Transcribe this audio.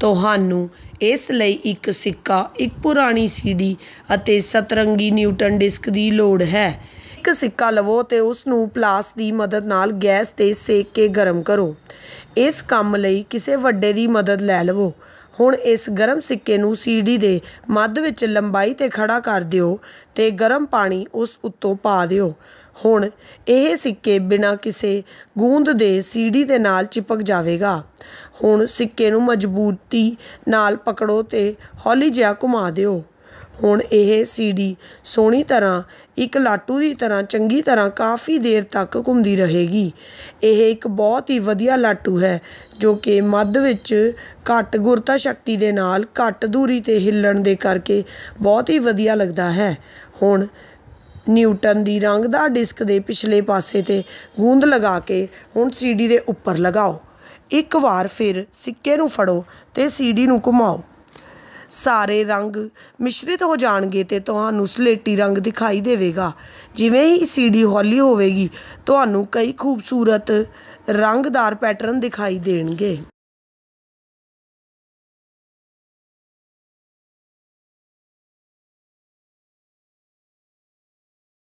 ਤੁਹਾਨੂੰ ਇਸ ਲਈ ਇੱਕ ਸਿੱਕਾ, ਇੱਕ ਪੁਰਾਣੀ ਸੀਡੀ ਅਤੇ ਸਤਰੰਗੀ ਨਿਊਟਨ ਡਿਸਕ ਦੀ ਲੋੜ ਹੈ। ਇੱਕ ਸਿੱਕਾ ਲਵੋ ਤੇ ਉਸ ਨੂੰ ਪਲਾਸ ਦੀ ਮਦਦ ਨਾਲ ਗੈਸ ਤੇ ਸੇਕ ਕੇ ਗਰਮ ਕਰੋ। ਇਸ ਕੰਮ ਲਈ ਕਿਸੇ ਵੱਡੇ ਦੀ ਮਦਦ ਲੈ ਲਵੋ। ਹੁਣ ਇਸ ਗਰਮ ਸਿੱਕੇ ਨੂੰ ਸੀਡੀ ਦੇ ਮੱਧ ਵਿੱਚ ਲੰਬਾਈ ਤੇ ਖੜਾ ਕਰ ਦਿਓ ਤੇ ਗਰਮ ਪਾਣੀ ਉਸ ਉੱਤੋਂ ਪਾ ਦਿਓ। ਹੁਣ ਇਹ ਸਿੱਕੇ ਬਿਨਾਂ ਕਿਸੇ ਗੂੰਦ ਦੇ ਸੀਡੀ ਦੇ ਨਾਲ ਚਿਪਕ ਜਾਵੇਗਾ। ਹੁਣ ਸਿੱਕੇ ਨੂੰ ਮਜ਼ਬੂਤੀ ਨਾਲ ਪਕੜੋ ਤੇ ਹੌਲੀ ਜਿਹਾ ਘੁਮਾ ਦਿਓ। ਹੁਣ ਇਹ ਸੀਡੀ ਸੋਹਣੀ ਤਰ੍ਹਾਂ, ਇੱਕ ਲਾਟੂ ਦੀ ਤਰ੍ਹਾਂ, ਚੰਗੀ ਤਰ੍ਹਾਂ ਕਾਫੀ ਦੇਰ ਤੱਕ ਘੁੰਮਦੀ ਰਹੇਗੀ। ਇਹ ਇੱਕ ਬਹੁਤ ਹੀ ਵਧੀਆ ਲਾਟੂ ਹੈ, ਜੋ ਕਿ ਮੱਧ ਵਿੱਚ ਘੱਟ ਗੁਰਤਾ ਸ਼ਕਤੀ ਦੇ ਨਾਲ ਘੱਟ ਦੂਰੀ 'ਤੇ ਹਿੱਲਣ ਦੇ ਕਰਕੇ ਬਹੁਤ ਹੀ ਵਧੀਆ ਲੱਗਦਾ ਹੈ। ਹੁਣ ਨਿਊਟਨ ਦੀ ਰੰਗਦਾਰ ਡਿਸਕ ਦੇ ਪਿਛਲੇ ਪਾਸੇ 'ਤੇ ਗੂੰਦ ਲਗਾ ਕੇ ਹੁਣ ਸੀਡੀ ਦੇ ਉੱਪਰ ਲਗਾਓ। ਇੱਕ ਵਾਰ ਫਿਰ ਸਿੱਕੇ ਨੂੰ ਫੜੋ ਤੇ ਸੀਡੀ ਨੂੰ ਘੁਮਾਓ। ਸਾਰੇ ਰੰਗ ਮਿਸ਼ਰਿਤ ਹੋ ਜਾਣਗੇ ਤੇ ਤੁਹਾਨੂੰ ਸਲੇਟੀ ਰੰਗ ਦਿਖਾਈ ਦੇਵੇਗਾ। ਜਿਵੇਂ ਹੀ ਸੀਡੀ ਹੌਲੀ ਹੋਵੇਗੀ, ਤੁਹਾਨੂੰ ਕਈ ਖੂਬਸੂਰਤ ਰੰਗਦਾਰ ਪੈਟਰਨ ਦਿਖਾਈ ਦੇਣਗੇ।